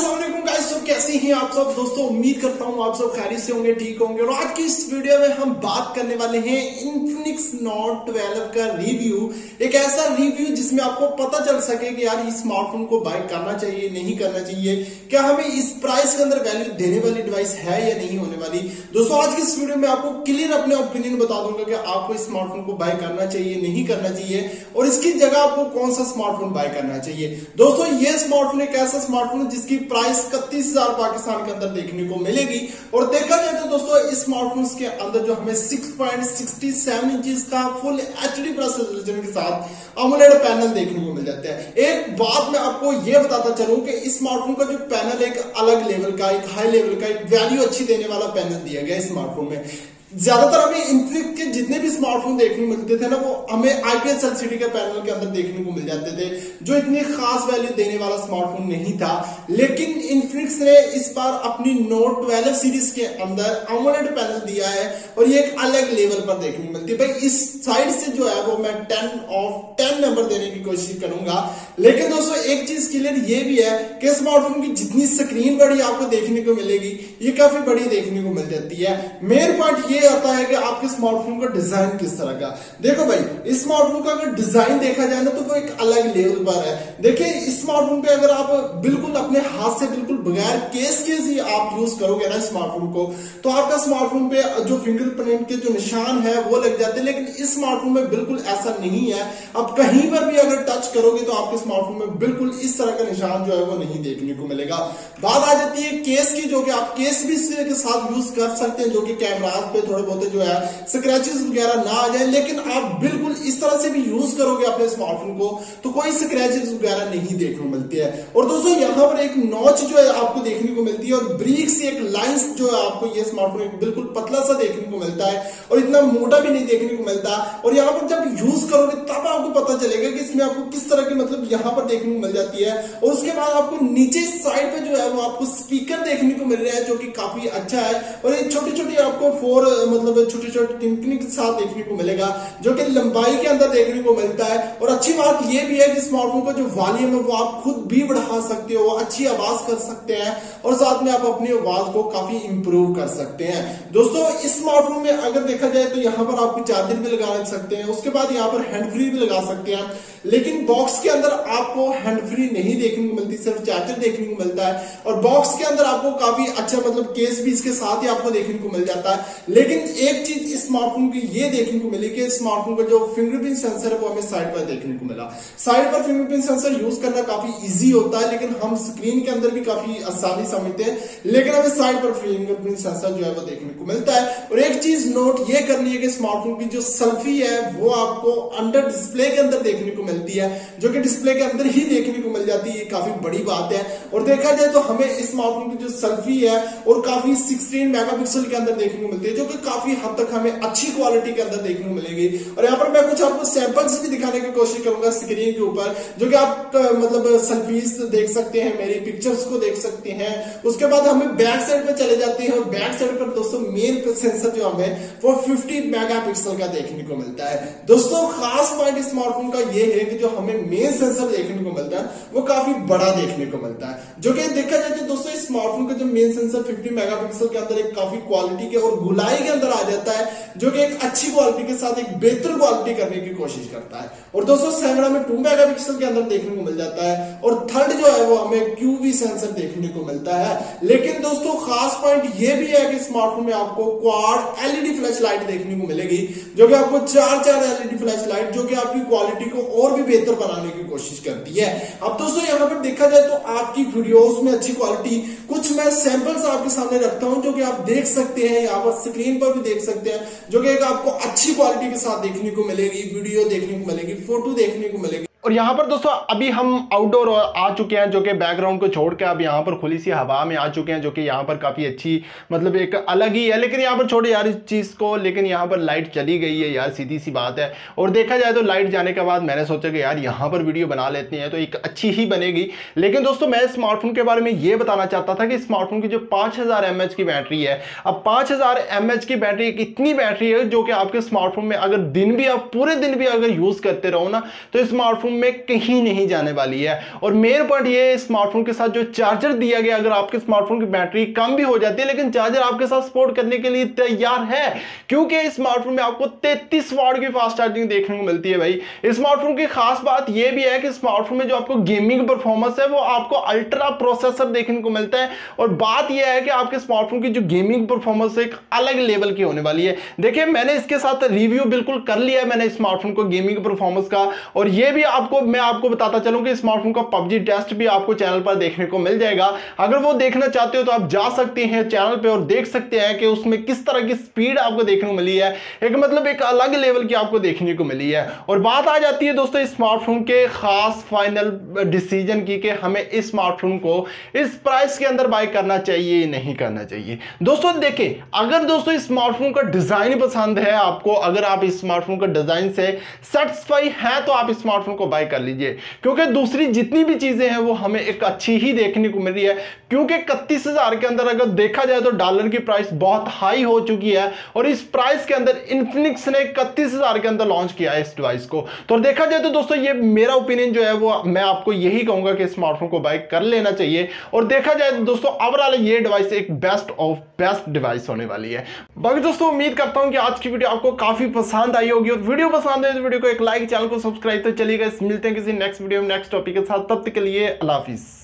Aslam guys तो कैसे हैं आप सब? दोस्तों, उम्मीद करता हूँ आप सब खैरियत से होंगे, ठीक होंगे। और आज की इस वीडियो में हम बात करने वाले हैं इन्फिनिक्स नोट 12 का रिव्यू एक ऐसा रिव्यू जिसमें आपको पता चल सके कि यार, इस स्मार्टफ़ोन को बाय करना चाहिए, नहीं करना चाहिए। क्या हमें इस प्राइस के अंदर वैल्यू देने वाली डिवाइस है या नहीं होने वाली? दोस्तों, आज की इस वीडियो में आपको क्लियर अपने ओपिनियन बता दूँगा कि आपको इस स्मार्टफ़ोन को बाय करना चाहिए, नहीं करना चाहिए। और इसकी जगह आपको कौन सा स्मार्टफ़ोन बाय करना चाहिए? दोस्तों, ये स्मार्टफ़ोन एक ऐसा स्मार्टफ़ोन जिसकी प्राइस इकतीस हज़ार पाकिस्तान के अंदर देखने को मिलेगी। और देखा जाए तो दोस्तों, इस स्मार्टफ़ोन के अंदर जो हमें 6.67 इंचेस का full H D plus resolution के साथ अमोलेड पैनल देखने को मिल जाता है। एक बात मैं आपको यह बताता चलूँ कि इस स्मार्टफ़ोन का जो पैनल एक अलग लेवल का, एक हाई लेवल का एक वैल्यू अच्छी देने वाला पैनल दिया गया स्मार्टफ़ोन में। ज़्यादातर हमें इन्फिनिक्स के जितने भी स्मार्टफ़ोन देखने को मिलते थे ना, वो हमें आईपीएस एलसीडी के पैनल के अंदर देखने को मिल जाते थे, जो इतनी खास वैल्यू देने वाला स्मार्टफ़ोन नहीं था। लेकिन इन्फिनिक्स ने इस बार अपनी नोट 12 सीरीज़ के अंदर अमोलेड पैनल दिया है और ये एक अलग लेवल पर देखने को मिलती है। भाई, इस साइड से जो है, वो मैं टेन ऑफ़ टेन नंबर देने की कोशिश करूँगा। लेकिन दोस्तों, एक चीज़ क्लियर ये भी है कि स्मार्टफ़ोन की जितनी स्क्रीन बड़ी आपको देखने को मिलेगी, ये काफ़ी बड़ी देखने को मिल जाती है। मेन पॉइंट ये ये आता है कि आपके स्मार्टफ़ोन का डिज़ाइन किस तरह का। देखो भाई, इस स्मार्टफ़ोन का अगर डिज़ाइन देखा जाए ना तो वो एक अलग लेवल पर है। देखिए, इस स्मार्टफ़ोन पे अगर आप बिल्कुल अपने हाथ से बिल्कुल बगैर केस के आप यूज़ करोगे ना स्मार्टफ़ोन को तो आपका स्मार्टफ़ोन पे जो फिंगरप्रिंट के जो निशान है, वो लग जाते हैं। लेकिन इस स्मार्टफ़ोन में बिल्कुल ऐसा नहीं है। अब कहीं पर भी अगर टच करोगे तो आपके स्मार्टफ़ोन में बिल्कुल इस तरह का निशान जो है, वो नहीं देखने को मिलेगा। बात आ जाती है केस की, जो कि आप केस भी के साथ यूज़ कर सकते हैं, जो कि कैमराज पे थोड़े बहुत जो है स्क्रैचेस वगैरह ना आ जाए, लेकिन आप बिल्कुल इस तरह से भी यूज़ करोगे अपने स्मार्टफ़ोन को तो कोई स्क्रैचेस वगैरह नहीं देखने को मिलती है। और दोस्तों, यहाँ पर एक नॉच जो है आपको देखने को मिलती है, और ब्रिक से एक लाइंस जो है आपको ये स्मार्टफ़ोन बिल्कुल पतला सा देखने को मिलता है, और इतना मोटा भी नहीं देखने को मिलता। और यहाँ पर जब यूज़ करोगे, तब आपको पता चलेगा कि इसमें आपको किस तरह की मतलब यहाँ पर देखने को मिल जाती है। और उसके बाद आपको नीचे साइड पे जो है वो आपको स्पीकर देखने को मिल रहा है, जो कि काफ़ी अच्छा है। और ये छोटी छोटी आपको फोर मतलब छोटे छोटे टिमकनी के साथ देखने को मिलेगा, जो कि लंबाई के अंदर देखने को मिलता है। और अच्छी बात यह भी है कि स्मार्टफ़ोन का जो वॉल्यूम है वो आप खुद भी बढ़ा सकते हो, अच्छी आवाज़ कर सकते हैं, और साथ में आप अपनी आवाज़ को काफ़ी इंप्रूव कर सकते हैं। दोस्तों, इस स्मार्टफ़ोन में अगर देखा जाए तो यहाँ पर आप चार्जर भी लगा सकते हैं, उसके बाद यहाँ पर हैंड फ्री भी लगा सकते हैं। लेकिन बॉक्स के अंदर आपको हैंड फ्री नहीं देखने को मिलती, सिर्फ़ चार्जर देखने को मिलता है। और बॉक्स के अंदर आपको काफ़ी अच्छा मतलब केस भी इसके साथ ही आपको देखने को मिल जाता है। लेकिन एक चीज़ स्मार्टफ़ोन की ये देखने को मिली कि स्मार्टफ़ोन का जो फिंगरप्रिंट सेंसर है वो हमें साइड पर देखने को मिला। साइड पर फिंगरप्रिंट सेंसर यूज़ करना काफ़ी इजी होता है, लेकिन हम स्क्रीन के अंदर भी काफ़ी आसानी समझते हैं। लेकिन हमें साइड पर फिंगरप्रिंट सेंसर जो है वो देखने को मिलता है। और एक चीज़ नोट ये करनी है कि स्मार्टफ़ोन की जो सेल्फी है, वो आपको अंडर डिस्प्ले के अंदर देखने को मिलती है, जो कि डिस्प्ले के अंदर ही देखने को मिल जाती है। काफ़ी बड़ी बात है। और देखा जाए तो हमें स्मार्टफ़ोन की जो सेल्फी है, और काफ़ी 16 मेगापिक्सल के अंदर देखने को मिलती है, जो कि काफ़ी हद तक हमें अच्छी क्वालिटी के अंदर देखने को मिलेगी। और यहाँ पर मैं कुछ आपको सैंपल्स भी दिखाने की कोशिश करूँगा स्क्रीन के ऊपर, जो कि आप मतलब सेल्फीज देख सकते हैं, मेरी पिक्चर्स को देख सकते हैं। उसके बाद हमें बैक साइड पे चले जाते हैं और बैक साइड पर दोस्तों मेन सेंसर जो हमें, वो 50 मेगापिक्सल का देखने को मिलता है। दोस्तों, खास पॉइंट स्मार्टफ़ोन का ये है कि जो हमें मेन सेंसर देखने को मिलता है, वो काफ़ी बड़ा देखने को मिलता है। जो कि देखा जाए तो दोस्तों स्मार्टफ़ोन का जो मेन सेंसर 50 मेगापिक्सल के अंदर एक काफ़ी क्वालिटी के और गुलाई के अंदर आ जाता है, जो कि एक अच्छी क्वालिटी के साथ एक बेहतर क्वालिटी करने की कोशिश करता है। और दोस्तों कैमरा में टू मेगा के अंदर देखने को मिल जाता है, और थर्ड जो है वो हमें क्यूवी सेंसर देखने को मिलता है। लेकिन दोस्तों, खास पॉइंट ये भी है कि स्मार्टफ़ोन में आपको क्वाड एलईडी फ्लैश लाइट देखने को मिलेगी, जो कि आपको चार चार एलईडी फ्लैश लाइट जो कि आपकी क्वालिटी को और भी बेहतर बनाने की कोशिश करती है। अब दोस्तों, यहाँ पर देखा जाए तो आपकी वीडियोस में अच्छी क्वालिटी कुछ मैं सैंपल्स आपके सामने रखता हूँ, जो कि आप देख सकते हैं यहाँ पर स्क्रीन पर भी देख सकते हैं, जो कि आपको अच्छी क्वालिटी के साथ देखने को मिलेगी वीडियो देखने को मिलेगी फ़ोटो देखने को मिलेगी। और यहाँ पर दोस्तों, अभी हम आउटडोर आ चुके हैं, जो कि बैकग्राउंड को छोड़ के अब यहाँ पर खुली सी हवा में आ चुके हैं, जो कि यहाँ पर काफ़ी अच्छी मतलब एक अलग ही है। लेकिन यहाँ पर छोड़े यार इस चीज़ को, लेकिन यहाँ पर लाइट चली गई है यार सीधी सी बात है। और देखा जाए तो लाइट जाने के बाद मैंने सोचा कि यार यहाँ पर वीडियो बना लेते हैं तो एक अच्छी ही बनेगी। लेकिन दोस्तों, मैं स्मार्टफ़ोन के बारे में ये बताना चाहता था कि स्मार्टफ़ोन की जो पाँच हज़ार की बैटरी है, अब पाँच हज़ार की बैटरी एक इतनी बैटरी है, जो कि आपके स्मार्टफ़ोन में अगर दिन भी, आप पूरे दिन भी अगर यूज़ करते रहो ना तो स्मार्टफ़ोन स्मार्टफ़ोन में कहीं नहीं जाने वाली है। और मेन पॉइंट ये, स्मार्टफ़ोन के साथ जो चार्जर दिया गया, अगर आपके स्मार्टफ़ोन की बैटरी कम भी हो जाती है, लेकिन चार्जर आपके साथ सपोर्ट करने के लिए तैयार है। क्योंकि स्मार्टफ़ोन में आपको 33 वाट की फास्ट चार्जिंग देखने को मिलती है भाई। स्मार्टफ़ोन की खास बात यह भी है कि स्मार्टफ़ोन में जो आपको गेमिंग परफॉर्मेंस है, वो आपको अल्ट्रा प्रोसेसर देखने को मिलता है। और बात यह है कि आपके स्मार्टफ़ोन की जो गेमिंग परफॉर्मेंस एक अलग लेवल की होने वाली है। देखिए, मैंने इसके साथ रिव्यू बिल्कुल कर लिया है मैंने स्मार्टफ़ोन को गेमिंग परफॉर्मेंस का। और ये भी आपको, मैं आपको बताता चलूँ कि स्मार्टफ़ोन का पबजी टेस्ट भी आपको चैनल पर देखने को मिल जाएगा। अगर वो देखना चाहते हो तो आप जा सकते हैं चैनल पर और देख सकते हैं कि उसमें किस तरह की स्पीड आपको देखने को मिली है। एक मतलब एक अलग लेवल की आपको देखने को मिली है। और बात आ जाती है दोस्तों स्मार्टफ़ोन के खास फाइनल डिसीज़न की कि हमें इस स्मार्टफ़ोन को इस प्राइस के अंदर बाय करना चाहिए नहीं करना चाहिए। दोस्तों देखिए, अगर दोस्तों स्मार्टफ़ोन का डिज़ाइन पसंद है आपको, अगर आप स्मार्टफ़ोन का डिज़ाइन से सेटिस्फाई है तो आप स्मार्टफ़ोन को बाय कर लीजिए। क्योंकि दूसरी जितनी भी चीज़ें हैं, वो हमें एक अच्छी ही देखने को मिल रही है। क्योंकि इकतीस हज़ार के अंदर अगर देखा जाए तो डॉलर की प्राइस बहुत हाई हो चुकी है और इस प्राइस के अंदर इन्फिनिक्स ने इकतीस हज़ार के अंदर लॉन्च किया है इस डिवाइस को। तो देखा जाए तो दोस्तों, ये मेरा ओपिनियन जो है, वो मैं आपको यही कहूँगा कि स्मार्टफ़ोन को बाय कर लेना चाहिए। और देखा जाए तो दोस्तों ओवरऑल ये डिवाइस एक बेस्ट ऑफ़ बेस्ट डिवाइस होने वाली है। बाकी दोस्तों, उम्मीद करता हूँ कि आज की वीडियो आपको काफ़ी पसंद आई होगी। और वीडियो पसंद है तो वीडियो को एक लाइक चैनल को सब्सक्राइब तो चलिएगा। मिलते हैं किसी नेक्स्ट वीडियो में नेक्स्ट टॉपिक के साथ। तब तक के लिए अलाफिज़